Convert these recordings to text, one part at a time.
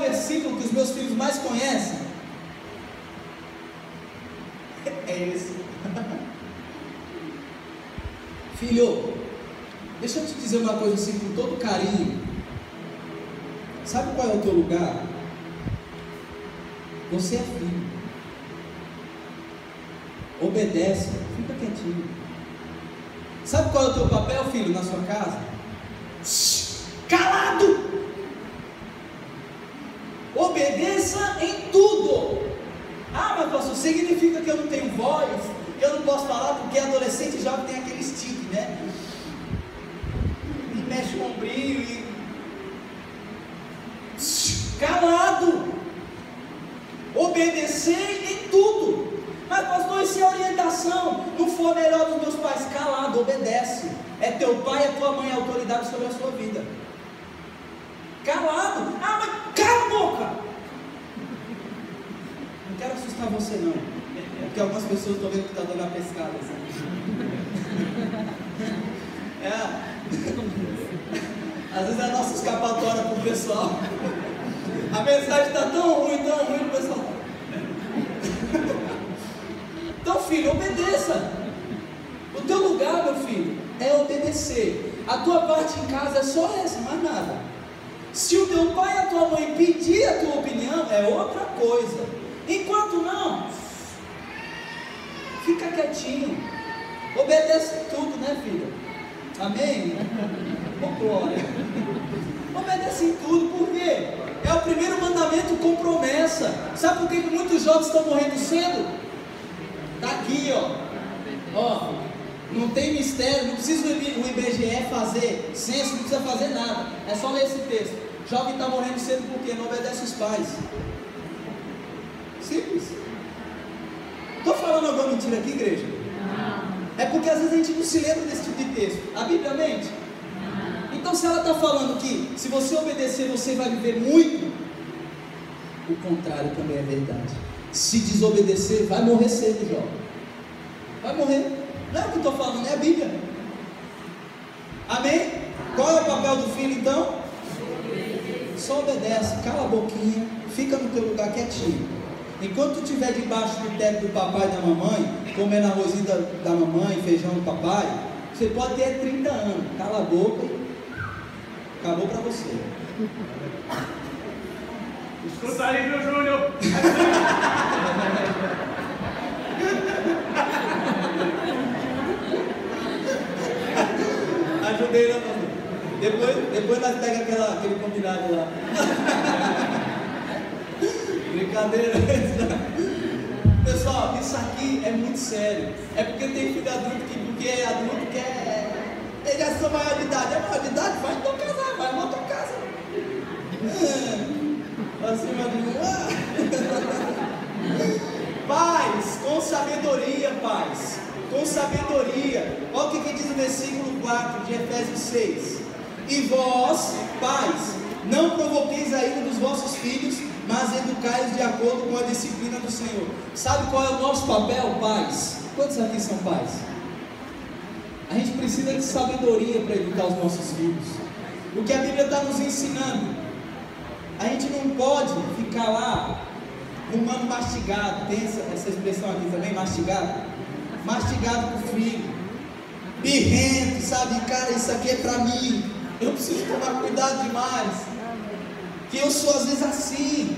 versículo que os meus filhos mais conhecem? É esse. Filho, deixa eu te dizer uma coisa assim com todo carinho. Sabe qual é o teu lugar? Você é filho. Obedece, fica quietinho. Sabe qual é o teu papel, filho, na sua casa? Calado! Obedeça em tudo. Ah, mas pastor, significa que eu não tenho voz, que eu não posso falar, porque adolescente jovem tem aquele stick, né? E mexe o ombrinho e. Calado! Obedecer em tudo. Mas, pastor, isso é orientação. Não for melhor dos meus pais, calado, obedece. É teu pai e é tua mãe a autoridade sobre a sua vida. Calado. Ah, mas cala a boca. Assustar você, não. É porque algumas pessoas estão vendo que está dando a pescada. Sabe? É. Às vezes é a nossa escapatória para o pessoal. A mensagem está tão ruim, tão ruim, o pessoal. Então, filho, obedeça. O teu lugar, meu filho, é obedecer. A tua parte em casa é só essa, mais nada. Se o teu pai e a tua mãe pedir a tua opinião, é outra coisa. Enquanto não, fica quietinho. Obedece tudo, né, filho? Amém? Oh, glória. Obedece em tudo, por quê? É o primeiro mandamento com promessa. Sabe por que muitos jovens estão morrendo cedo? Está aqui, ó. Ó, não tem mistério, não precisa o IBGE fazer censo, não precisa fazer nada. É só ler esse texto. Jovem está morrendo cedo porque não obedece os pais. Simples. Estou falando alguma mentira aqui, igreja? É porque às vezes a gente não se lembra desse tipo de texto. A Bíblia mente? Então, se ela está falando que se você obedecer você vai viver muito, o contrário também é verdade. Se desobedecer, vai morrer cedo, jovem. Vai morrer. Não é o que estou falando, é a Bíblia. Amém? Qual é o papel do filho então? Só obedece, cala a boquinha, fica no teu lugar quietinho. Enquanto tu estiver debaixo do teto do papai e da mamãe, comendo arrozinho da, da mamãe, feijão do papai, você pode ter 30 anos, cala a boca Acabou para você. Escuta aí, meu Júnior. Ajudei, né, mano? Depois, depois nós pega aquela, aquele combinado lá. Brincadeira. Aqui é muito sério. É porque tem filho adulto que, porque é adulto, quer. Ele é sua maior de idade. É maior de idade? Vai então casar vai na tua casa. Acima de Paz, com sabedoria, paz. Com sabedoria. Olha o que, que diz o versículo 4 de Efésios 6. E vós, pais, não provoqueis a ira dos vossos filhos, mas educai-os de acordo com a disciplina do Senhor. Sabe qual é o nosso papel, pais? Quantos aqui são pais? A gente precisa de sabedoria para educar os nossos filhos. O que a Bíblia está nos ensinando. A gente não pode ficar lá rumando mastigado. Tem essa, essa expressão aqui também, mastigado? Mastigado com filho. Birrento, sabe? Cara, isso aqui é para mim. Eu preciso tomar cuidado demais. Que eu sou às vezes assim.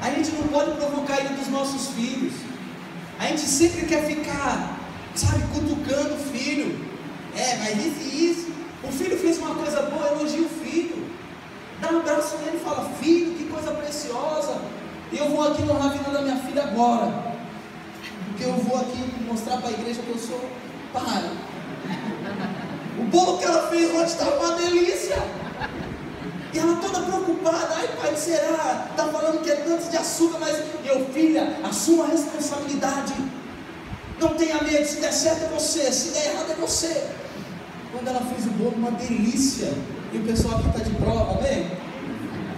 A gente não pode provocar isso dos nossos filhos. A gente sempre quer ficar, sabe, cutucando o filho. É, mas isso isso. O filho fez uma coisa boa, elogia o filho. Dá um abraço nele e fala: Filho, que coisa preciosa. Eu vou aqui honrar a vida da minha filha agora. Porque eu vou aqui mostrar para a igreja que eu sou pai. O bolo que ela fez ontem estava uma delícia. E ela toda preocupada, ai pai, será? Está falando que é tanto de açúcar, mas eu, filha, assuma a responsabilidade. Não tenha medo, se der certo é você, se der errado é você. Quando ela fez o bolo, uma delícia. E o pessoal aqui está de prova, amém?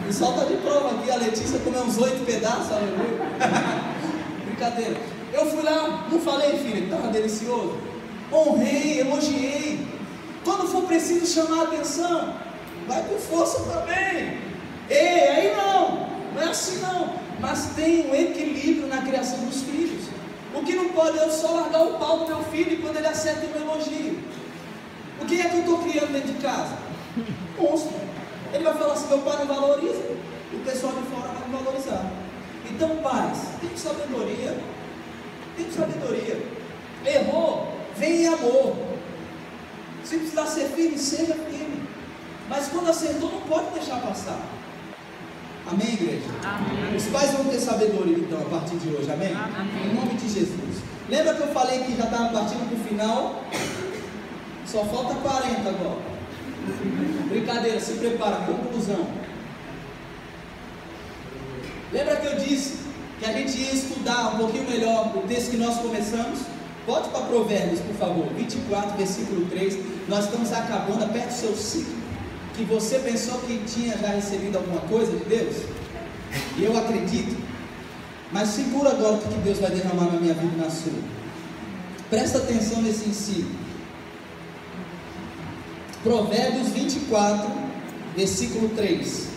O pessoal está de prova aqui. A Letícia comeu uns oito pedaços, aleluia. Brincadeira. Eu fui lá, não falei, filho, estava delicioso. Honrei, elogiei. Quando for preciso chamar a atenção, vai com força também. Ei, aí não. mas tem um equilíbrio na criação dos filhos. O que não pode é eu só largar o pau do meu filho quando ele acerta um elogio. O que é que eu estou criando dentro de casa? Monstro. Ele vai falar assim: meu pai não valoriza, o pessoal de fora vai me valorizar. Então, pais, tem sabedoria. Tem sabedoria. Errou, vem em amor. Se precisar ser firme, seja firme. Mas quando acertou, não pode deixar passar. Amém, igreja? Amém. Os pais vão ter sabedoria então a partir de hoje, amém? amém? Em nome de Jesus. Lembra que eu falei que já estava partindo para o final? Só falta 40 agora. Brincadeira, se prepara, conclusão. Lembra que eu disse que a gente ia estudar um pouquinho melhor o texto que nós começamos? Volte para Provérbios, por favor, 24, versículo 3. Nós estamos acabando, aperte o seu ciclo que você pensou que tinha já recebido alguma coisa de Deus? E eu acredito. Mas segura agora o que Deus vai derramar na minha vida e na sua. Presta atenção nesse ensino. Provérbios 24, versículo 3.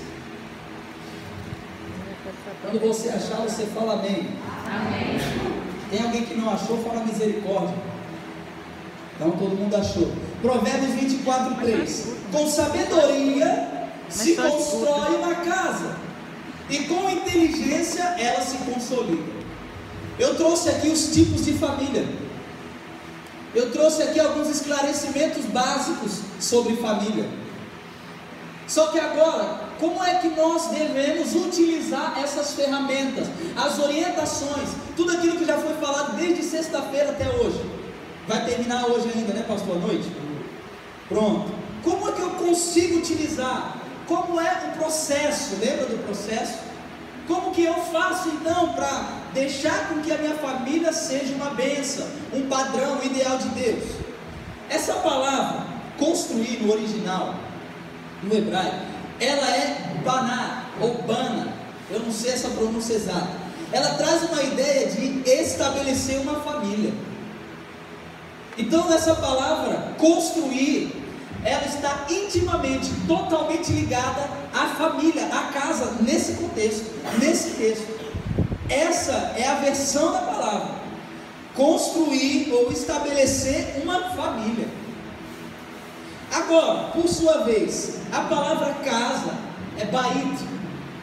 Quando você achar, você fala amém. Amém. Tem alguém que não achou, fala misericórdia. Então todo mundo achou. Provérbios 24, 3. Com sabedoria se constrói uma casa, e com inteligência ela se consolida. Eu trouxe aqui os tipos de família. Eu trouxe aqui alguns esclarecimentos básicos sobre família. Só que agora, como é que nós devemos utilizar essas ferramentas, as orientações, tudo aquilo que já foi falado desde sexta-feira até hoje? Vai terminar hoje ainda, né, pastor, à noite? Pronto. Como é que eu consigo utilizar? Como é o processo? Lembra do processo? Como que eu faço então para deixar com que a minha família seja uma benção, um padrão ideal de Deus? Essa palavra, construir no original, no hebraico, ela é baná ou bana, eu não sei essa pronúncia exata. Ela traz uma ideia de estabelecer uma família. Então, essa palavra construir, ela está intimamente, totalmente ligada à família, à casa, nesse contexto, nesse texto. Essa é a versão da palavra. Construir ou estabelecer uma família. Agora, por sua vez, a palavra casa é bait,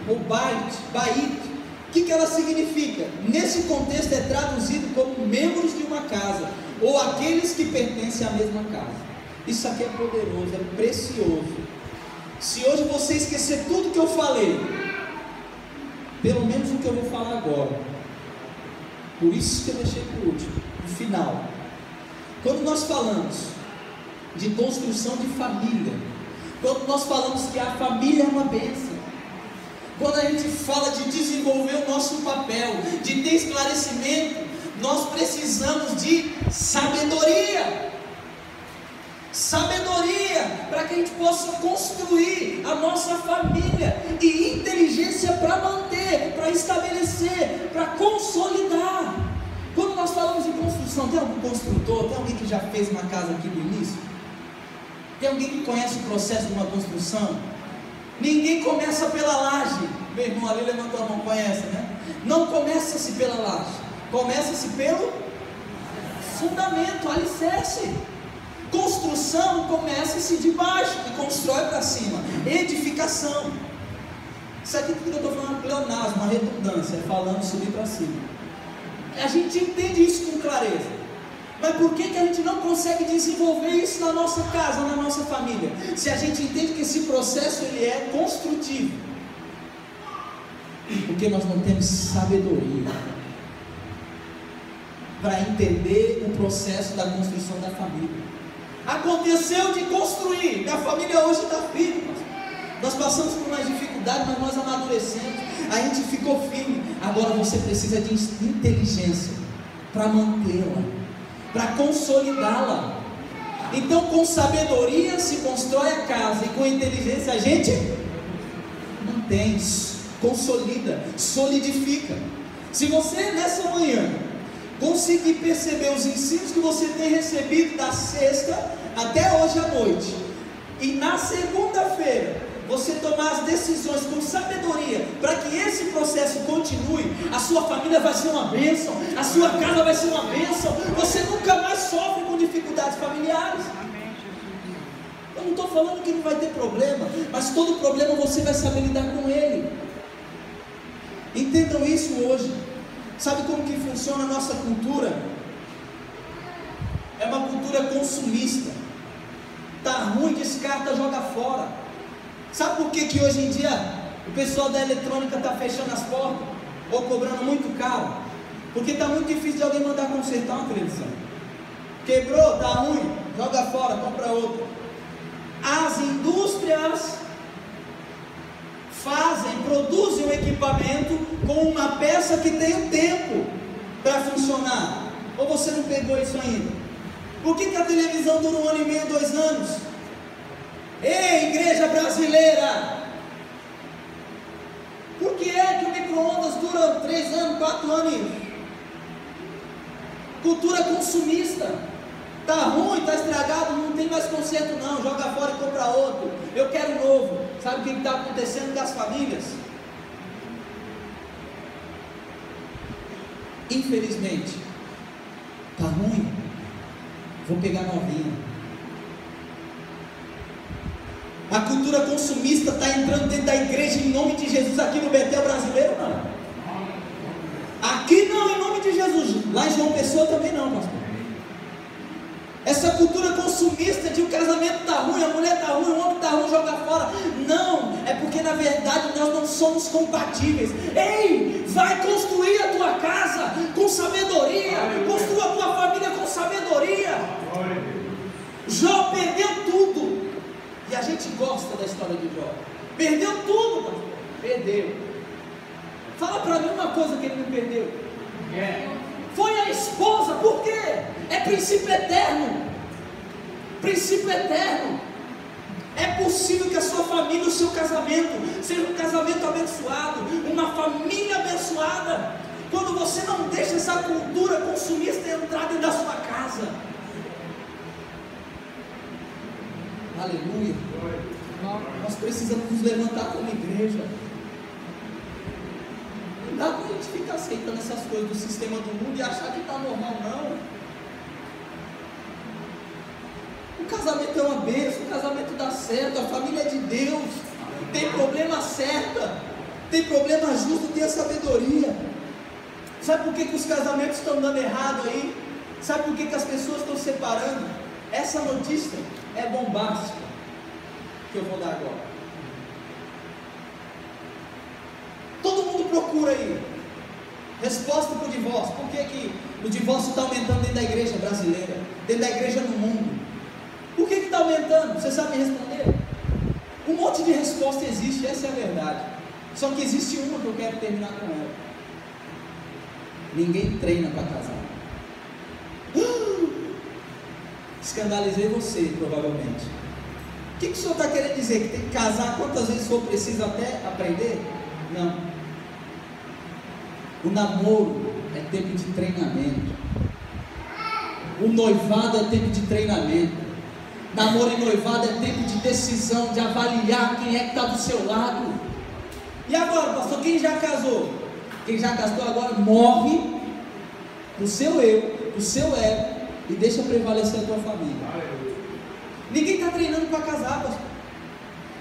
ou bait, bait. O que, que ela significa? Nesse contexto é traduzido como membros de uma casa ou aqueles que pertencem à mesma casa. Isso aqui é poderoso, é precioso. Se hoje você esquecer tudo que eu falei, pelo menos o que eu vou falar agora. Por isso que eu deixei por último, no final. Quando nós falamos de construção de família, quando nós falamos que a família é uma bênção, quando a gente fala de desenvolver o nosso papel, de ter esclarecimento nós precisamos de sabedoria. Sabedoria para que a gente possa construir a nossa família e inteligência para manter, para estabelecer, para consolidar. Quando nós falamos de construção, tem algum construtor, tem alguém que já fez uma casa aqui no início? Tem alguém que conhece o processo de uma construção? Ninguém começa pela laje. Meu irmão ali levantou a mão, conhece, né? Não começa-se pela laje. Começa-se pelo fundamento, alicerce. Construção começa-se de baixo e constrói para cima. Edificação. Isso aqui que eu estou falando é pleonasmo, uma redundância, falando subir para cima. A gente entende isso com clareza. Mas por que, que a gente não consegue desenvolver isso na nossa casa, na nossa família? Se a gente entende que esse processo ele é construtivo. Porque nós não temos sabedoria para entender o processo da construção da família. Aconteceu de construir, minha família hoje está firme. Nós passamos por mais dificuldades, mas nós amadurecemos. A gente ficou firme. Agora você precisa de inteligência para mantê-la, para consolidá-la. Então, com sabedoria se constrói a casa, e com inteligência a gente mantém, consolida, solidifica. Se você nessa manhã conseguir perceber os ensinos que você tem recebido da sexta até hoje à noite, e na segunda-feira você tomar as decisões com sabedoria para que esse processo continue, a sua família vai ser uma bênção, a sua casa vai ser uma bênção, você nunca mais sofre com dificuldades familiares. Eu não estou falando que não vai ter problema, mas todo problema você vai saber lidar com ele. Entendam isso hoje. Sabe como que funciona a nossa cultura? É uma cultura consumista. Tá ruim, descarta, joga fora. Sabe por que, que hoje em dia o pessoal da eletrônica está fechando as portas ou cobrando muito caro? Porque está muito difícil de alguém mandar consertar uma televisão. Quebrou, está ruim, joga fora, compra outra. As indústrias fazem, produzem um equipamento com uma peça que tem o tempo para funcionar. Ou você não pegou isso ainda? Por que, que a televisão dura um ano e meio, dois anos? Ei, igreja brasileira! Por que é que o micro-ondas dura três anos, quatro anos? Cultura consumista. Tá ruim, tá estragado, não tem mais conserto não, joga fora e compra outro. Eu quero novo. Sabe o que está acontecendo com as famílias? Infelizmente, tá ruim. Vou pegar novinha. A cultura consumista está entrando dentro da igreja em nome de Jesus aqui no Betel brasileiro, não. Aqui não, em nome de Jesus. Lá em João Pessoa também não, pastor. Essa cultura consumista de o casamento está ruim, a mulher está ruim, o homem está ruim, joga fora. Não, é porque na verdade nós não somos compatíveis. Ei, vai construir a tua casa com sabedoria, construa a tua família com sabedoria. Jó perdeu tudo. E a gente gosta da história de Jó. Perdeu tudo, pastor. Perdeu. Fala para mim uma coisa que ele não perdeu. Yeah. Foi a esposa, por quê? É princípio eterno. Princípio eterno. É possível que a sua família, o seu casamento, seja um casamento abençoado, uma família abençoada, quando você não deixa essa cultura consumista entrar dentro da sua casa. Aleluia. Nós precisamos nos levantar como igreja. Não dá para a gente ficar aceitando essas coisas do sistema do mundo e achar que está normal, não. O casamento é uma bênção, o casamento dá certo, a família é de Deus. Tem problema certa, tem problema justo, tem a sabedoria. Sabe por que, que os casamentos estão dando errado aí? Sabe por que, que as pessoas estão separando? Essa notícia é bombástica que eu vou dar agora. Todo mundo procura aí. Resposta para o divórcio. Por que, que o divórcio está aumentando dentro da igreja brasileira? Dentro da igreja no mundo? Por que está aumentando? Você sabe responder? Um monte de resposta existe, essa é a verdade. Só que existe uma que eu quero terminar com ela. Ninguém treina para casar. Escandalizei você, provavelmente. O que, que o senhor está querendo dizer? Que tem que casar quantas vezes for preciso até aprender? Não. O namoro é tempo de treinamento. O noivado é tempo de treinamento. Namoro e noivado é tempo de decisão, de avaliar quem é que está do seu lado. E agora, pastor, quem já casou? Quem já casou agora morre o seu eu, o seu ego e deixa prevalecer a tua família. Ninguém está treinando para casar, pastor.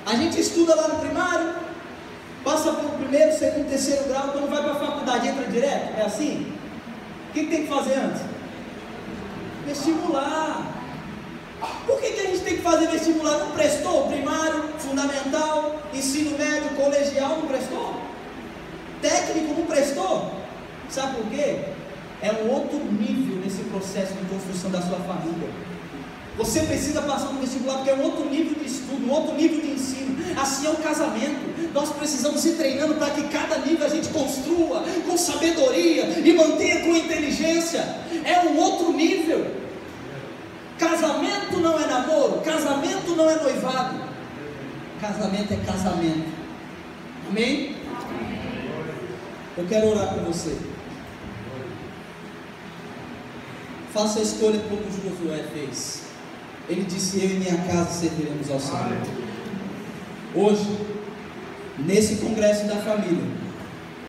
A gente estuda lá no primário, Passa pelo primeiro, segundo, terceiro grau, quando vai para a faculdade, entra direto? É assim? O que, tem que fazer antes? Vestibular. Por que, que a gente tem que fazer vestibular? Não prestou? Primário, fundamental, ensino médio, colegial, não prestou? Técnico não prestou? Sabe por quê? É um outro nível nesse processo de construção da sua família. Você precisa passar no vestibular porque é um outro nível de estudo, um outro nível de ensino. Assim é o casamento. Nós precisamos ir treinando para que cada nível a gente construa com sabedoria e mantenha com inteligência. É um outro nível. Casamento não é namoro, casamento não é noivado. Casamento é casamento. Amém? Eu quero orar por você. Faça a escolha como Josué fez. Ele disse: Eu e minha casa serviremos ao Senhor. Hoje, nesse congresso da família,